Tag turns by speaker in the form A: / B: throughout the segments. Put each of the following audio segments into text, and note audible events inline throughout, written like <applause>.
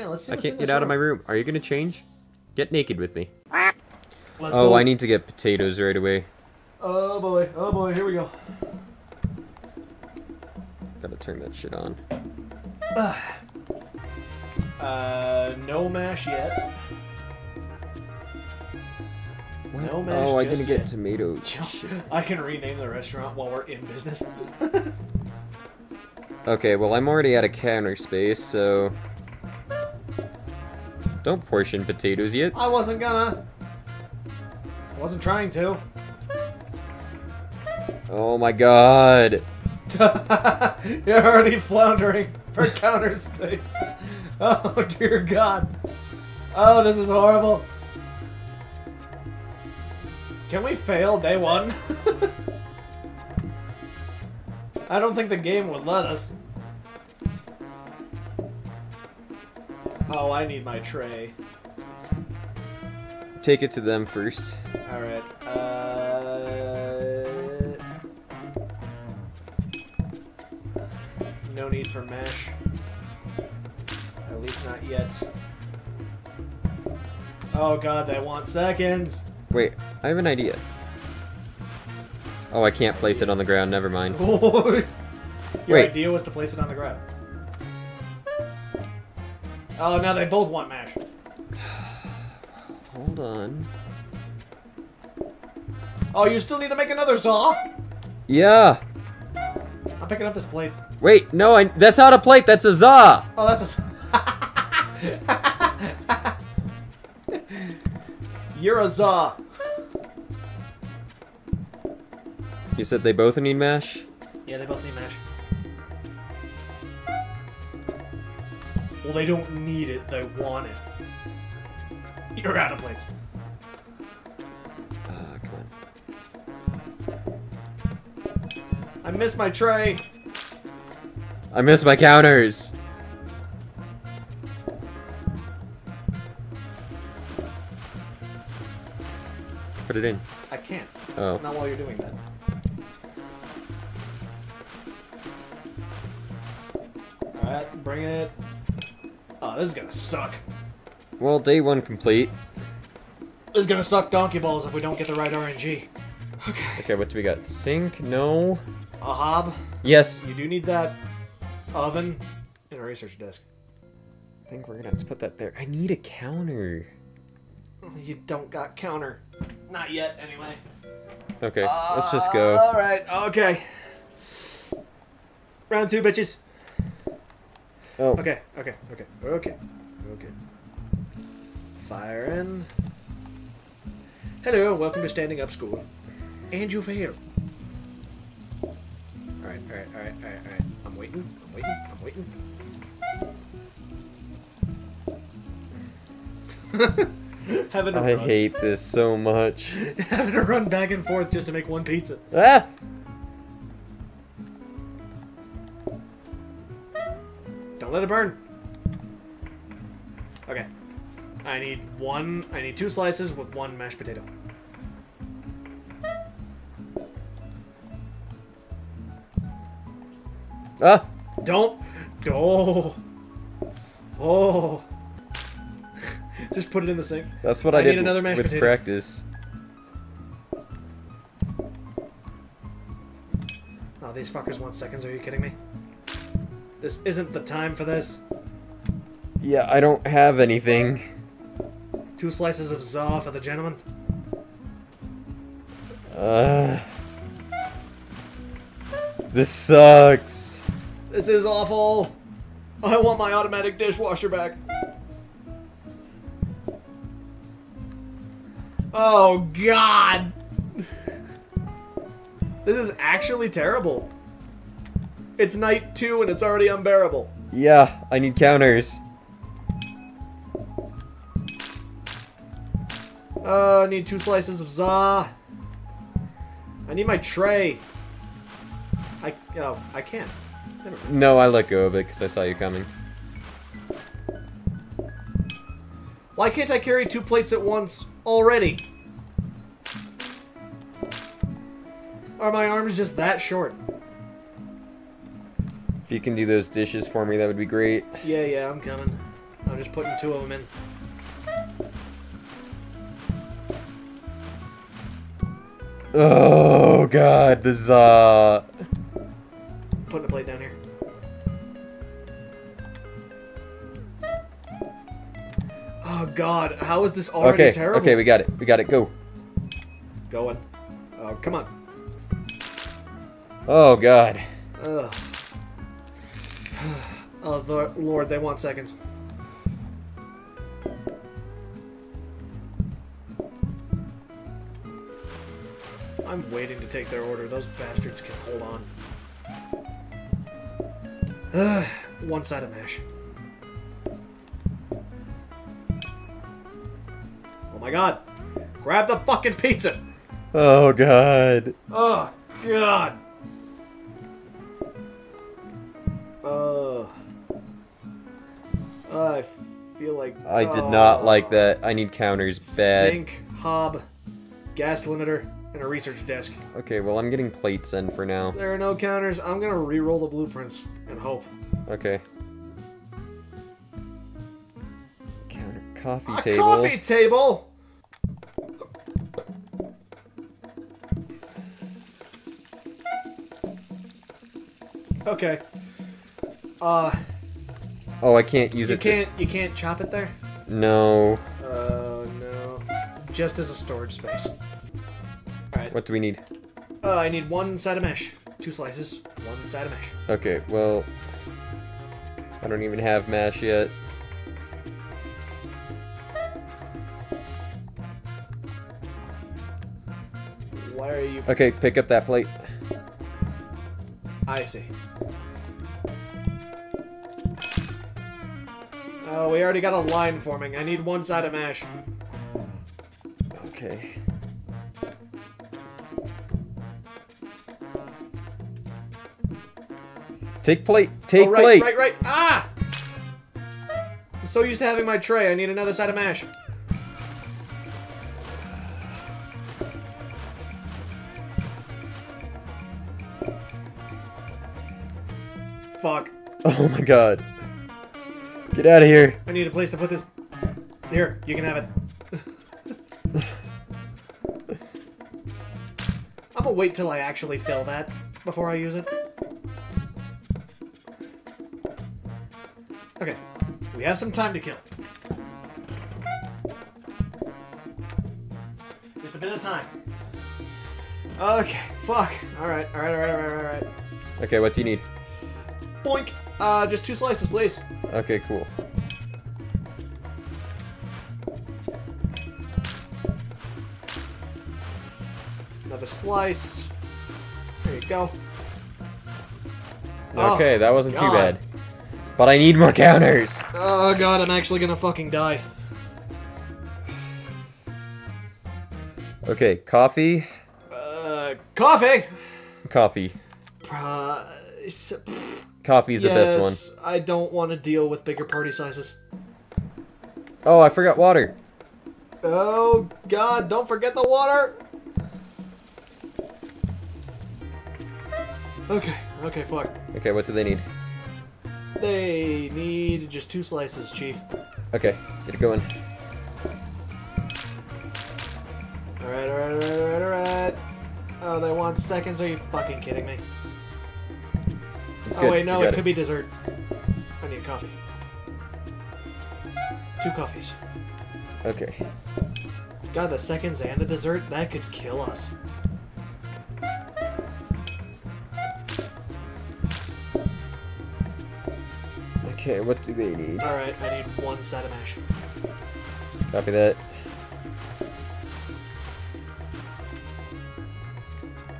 A: Alright, let's see
B: I can't get
A: this
B: out of my
A: room.
B: room. Are you gonna change? Get naked with me.
A: Let's
B: Oh,
A: go.
B: I need to get potatoes right away.
A: Oh boy, oh boy, here we go.
B: Gotta turn that shit on. <sighs>
A: Uh, no mash yet. No mash
B: oh, I didn't get tomatoes. <laughs>
A: I can rename the restaurant while we're in business. <laughs>
B: Okay, well, I'm already out of counter space, so... Don't portion potatoes yet.
A: I wasn't gonna. I wasn't trying to.
B: Oh my god. <laughs>
A: You're already floundering for counter space. <laughs> Oh dear God. Oh, this is horrible. Can we fail day one? <laughs> I don't think the game would let us. Oh, I need my tray.
B: Take it to them first.
A: Alright, uh... No need for mash. At least not yet. Oh god, they want seconds!
B: Wait, I have an idea. Oh, I can't place it on the ground, never mind. <laughs>
A: Your
B: Wait.
A: idea was to place it on the ground. Oh, now they both want mash.
B: Hold on.
A: Oh, you still need to make another saw?
B: Yeah!
A: I'm picking up this plate.
B: Wait, no, I, that's not a plate, that's a za!
A: Oh, that's a... <laughs> You're a za.
B: You said they both need mash?
A: Yeah, they both need mash. Well, they don't need it, they want it. You're out of plates.
B: Ah, come on.
A: I missed my tray.
B: I missed my counters! Put it in.
A: I can't.
B: Oh.
A: Not while you're doing that. Alright, bring it. Oh, this is gonna suck.
B: Well, day one complete.
A: This is gonna suck donkey balls if we don't get the right RNG. Okay.
B: Okay, what do we got? Sink? No.
A: A hob.
B: Yes.
A: You do need that oven and a research desk.
B: I think we're gonna have to put that there. I need a counter.
A: You don't got counter. Not yet, anyway.
B: Okay, let's just go.
A: Alright, okay. Round two, bitches.
B: Oh,
A: Okay, okay, okay, okay, okay. Fire in. Hello, welcome to Standing Up School. And you fail. Alright, alright, alright, alright, alright. I'm waiting, I'm waiting, I'm waiting. <laughs> having to
B: I
A: run,
B: hate this so much. <laughs>
A: having to run back and forth just to make one pizza.
B: Ah!
A: Let it burn. Okay. I need one. I need two slices with one mashed potato.
B: Ah!
A: Don't. Oh. Oh. Just put it in the sink.
B: That's what I,
A: I need
B: did
A: another mashed
B: with
A: potato.
B: practice.
A: Oh, these fuckers want seconds. Are you kidding me? This isn't the time for this.
B: Yeah, I don't have anything.
A: Two slices of za for the gentleman.
B: Uh, this sucks.
A: This is awful. I want my automatic dishwasher back. Oh god. <laughs> This is actually terrible. It's night two and it's already unbearable.
B: Yeah, I need counters.
A: Uh, I need two slices of za. I need my tray. I oh I can't.
B: No, I let go of it because I saw you coming.
A: Why can't I carry two plates at once already? Are my arms just that short?
B: If you can do those dishes for me, that would be great.
A: Yeah, yeah, I'm coming. I'm just putting two of them in.
B: Oh god, this is uh
A: Putting a plate down here. Oh god, how is this already
B: Okay,
A: terrible?
B: okay, we got it. We got it. Go.
A: Going. Oh, come on.
B: Oh god.
A: Ugh. Oh, the Lord, they want seconds. I'm waiting to take their order. Those bastards can hold on. Ugh, <sighs> one side of mash. Oh my god! Grab the fucking pizza!
B: Oh god.
A: Oh, God. Like
B: I did not
A: oh.
B: like that. I need counters bad.
A: Sink, hob, gas limiter, and a research desk.
B: Okay, well I'm getting plates in for now.
A: There are no counters. I'm gonna re-roll the blueprints and hope.
B: Okay. Counter coffee
A: A
B: table.
A: coffee table. Okay. Uh,
B: Oh, I can't use
A: you
B: it.
A: You can't you can't chop it there.
B: No.
A: Oh no. Just as a storage space. Alright.
B: What do we need?
A: Uh, I need one side of mesh. Two slices. One side of mesh.
B: Okay, well, I don't even have mash yet.
A: Why are you...
B: Okay, pick up that plate.
A: I see. Oh, we already got a line forming. I need one side of mash.
B: Okay. Take plate. Take
A: oh, right,
B: plate.
A: right, right. Ah! I'm so used to having my tray. I need another side of mash. Fuck.
B: Oh my god. Get out of here.
A: I need a place to put this. Here, you can have it. <laughs> I'm gonna wait till I actually fill that before I use it. Okay, we have some time to kill. Just a bit of time. Okay, fuck. Alright, alright, alright, alright, alright.
B: Okay, what do you need?
A: Boink! Uh, just two slices, please.
B: Okay, cool.
A: Another slice. There you go. Oh,
B: Okay, that wasn't too bad. But I need more counters.
A: Oh god, I'm actually gonna fucking die.
B: Okay, coffee.
A: Uh, coffee!
B: Coffee.
A: Price.
B: Coffee's the best one.
A: Yes, I don't want to deal with bigger party sizes.
B: Oh, I forgot water.
A: Oh god, don't forget the water! Okay, okay, fuck.
B: Okay, what do they need?
A: They need just two slices, Chief.
B: Okay, get it going.
A: Alright, alright, alright, alright, alright. Oh, they want seconds? Are you fucking kidding me?
B: It's
A: oh
B: good.
A: wait, no,
B: we
A: it could be dessert. I need coffee. Two coffees.
B: Okay.
A: God, the seconds and the dessert, that could kill us.
B: Okay, what do they need?
A: Alright, I need one side of mash.
B: Copy that.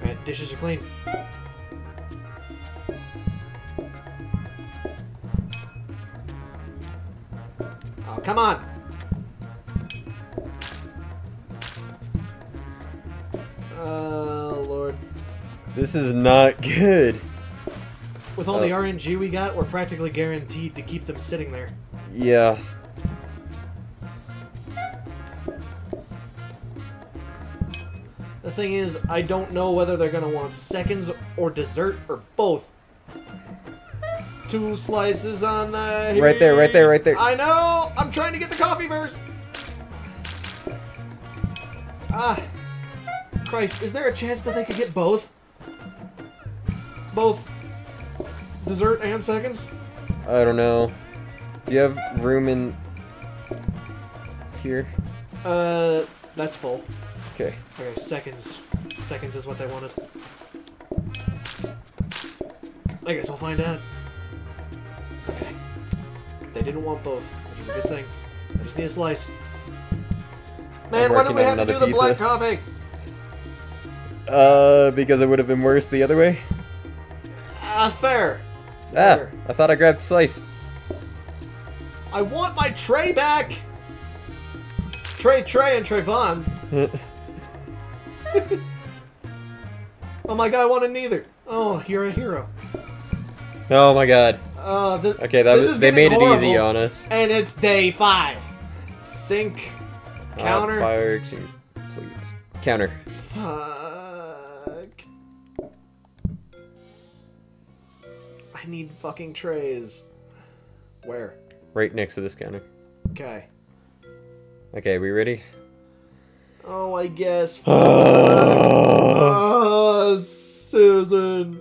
A: Alright, dishes are clean. Come on! Oh, Lord.
B: This is not good.
A: With all the
B: Oh.
A: RNG we got, we're practically guaranteed to keep them sitting there.
B: Yeah.
A: The thing is, I don't know whether they're gonna want seconds or dessert or both. Two slices on the.
B: Right there, right there, right there.
A: I know. I'm trying to get the coffee first. Ah, Christ! Is there a chance that they could get both? Both dessert and seconds?
B: I don't know. Do you have room in here?
A: Uh, that's full.
B: Okay.
A: Okay, seconds. Seconds is what they wanted. I guess I'll find out. They didn't want both, which is a good thing. I just need a slice. Man, why did we have to do
B: another
A: the black coffee?
B: Uh, because it would have been worse the other way.
A: Ah, fair.
B: Ah,
A: Fair.
B: I thought I grabbed slice.
A: I want my tray back! Trey, Trey, and Trayvon. <laughs> Oh my god, I wanted neither. Oh, you're a hero.
B: oh my god.
A: Uh, th
B: Okay, that was,
A: is
B: they made
A: getting
B: it easy on us.
A: And it's day five. Sink.
B: Uh,
A: Counter.
B: fire exchange, please. Counter.
A: Fuck. I need fucking trays. Where?
B: Right next to this counter.
A: Okay.
B: Okay, we ready?
A: Oh, I guess. <sighs> Uh, Susan.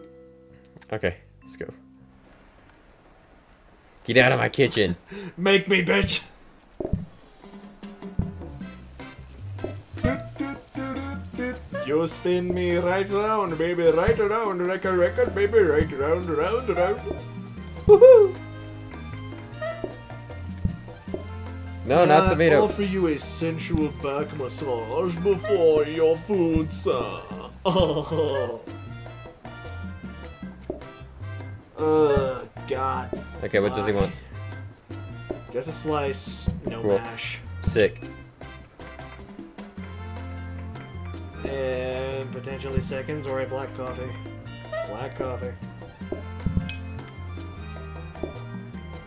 B: Okay, let's go. Get out of my kitchen.
A: Make me, bitch. You spin me right round, baby, right around, like a record, baby, right round, round, round. Woohoo!
B: No, not
A: I
B: tomato.
A: offer you a sensual back massage before your food, sir. Oh. <laughs> Uh, God.
B: Okay, what does he want?
A: Just a slice, no
B: Cool.
A: mash.
B: Sick.
A: And potentially seconds or a black coffee. Black coffee.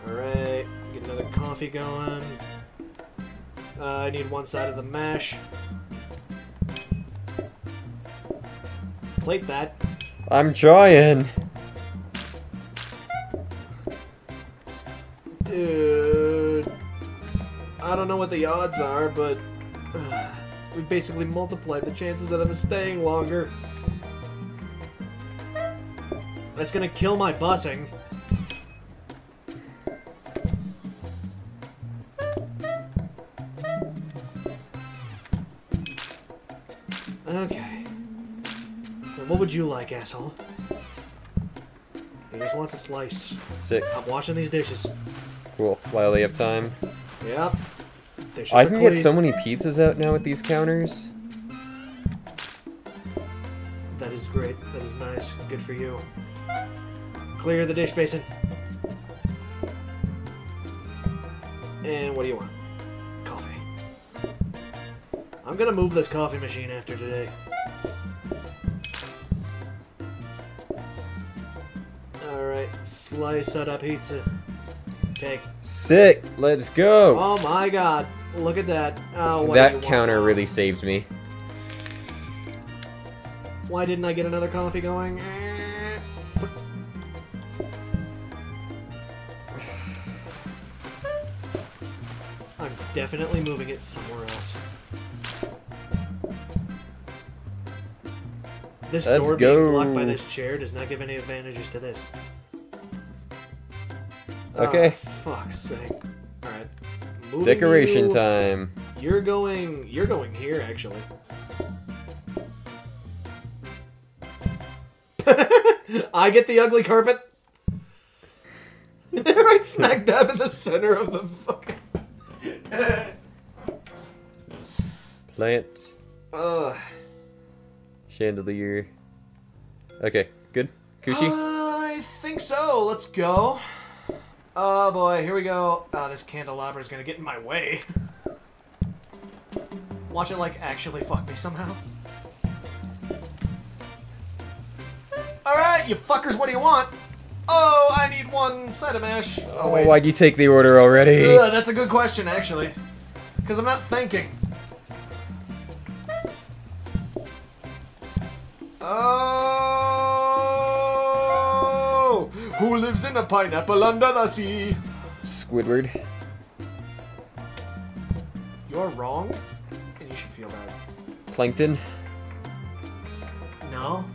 A: Alright, get another coffee going. Uh, I need one side of the mash. Plate that.
B: I'm trying.
A: Don't know what the odds are, but uh, we basically multiplied the chances of them staying longer. That's gonna kill my busing. Okay. Now what would you like, asshole? He just wants a slice.
B: Sick.
A: I'm washing these dishes.
B: Cool. While they have time.
A: Yep. Dishes
B: I can get so many pizzas out now with these counters.
A: That is great. That is nice. Good for you. Clear the dish basin. And what do you want? Coffee. I'm gonna move this coffee machine after today. Alright, slice of the pizza. Take.
B: Sick. Let's go.
A: Oh my god. Look at that. Oh, what do you
B: that
A: want?
B: counter really saved me.
A: Why didn't I get another coffee going? Eh. I'm definitely moving it somewhere else. This
B: Let's
A: door being
B: go.
A: blocked by this chair does not give any advantages to this.
B: Okay.
A: Ah, fuck's sake. Alright.
B: Decoration time.
A: You're going. You're going here, actually. <laughs> I get the ugly carpet. <laughs> right smack dab in the center of the fucking.
B: Plant.
A: Ugh.
B: Chandelier. Okay, good. Coochie?
A: Uh, I think so. Let's go. Oh boy, here we go. Oh, this candelabra is gonna get in my way. Watch it like actually fuck me somehow. Alright, you fuckers, what do you want? Oh, I need one side of mash. Oh, wait.
B: why'd you take the order already?
A: Ugh, that's a good question, actually. Because I'm not thinking. Oh! Who lives in a pineapple under the sea.
B: Squidward.
A: You're wrong, and you should feel bad.
B: Plankton.
A: No,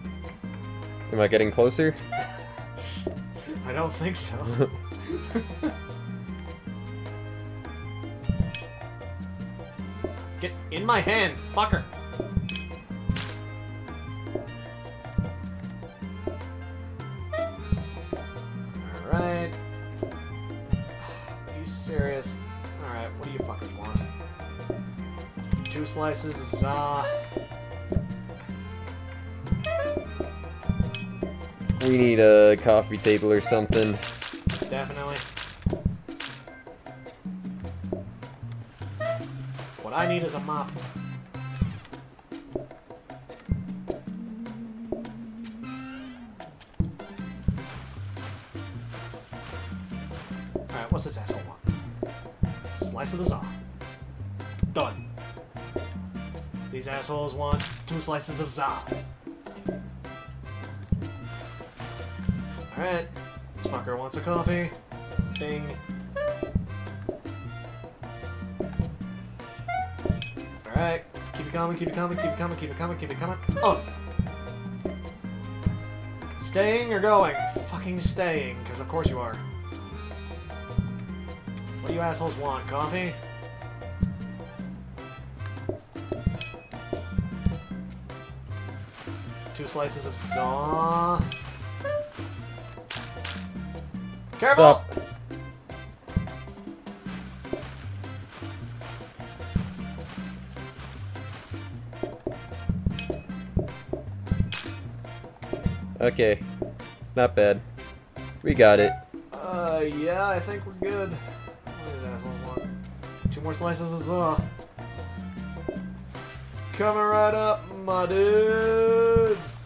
B: Am I getting closer? <laughs>
A: I don't think so. <laughs> Get in my hand, fucker. Slices of uh, za.
B: We need a coffee table or something.
A: Definitely. What I need is a mop. Assholes want two slices of za. Alright. This fucker wants a coffee. Ding. Alright. Keep it coming, keep it coming, keep it coming, keep it coming, keep it coming. Oh! Staying or going? Fucking staying, because of course you are. What do you assholes want? Coffee? Slices of saw. Careful!
B: Stop. Okay. Not bad. We got it.
A: Uh, yeah, I think we're good. What does asshole want? Two more slices of saw. Coming right up, my dudes.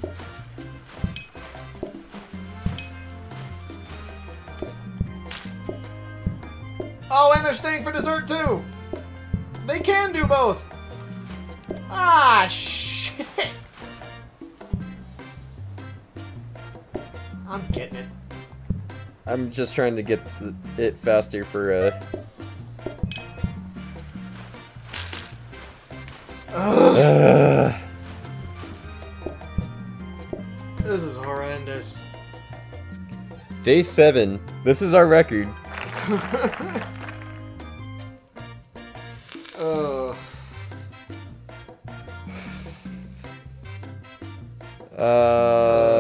A: They're staying for dessert too. They can do both. Ah, shit. I'm getting it.
B: I'm just trying to get the, it faster for uh Ugh.
A: This is horrendous.
B: Day seven. This is our record. <laughs> Uh,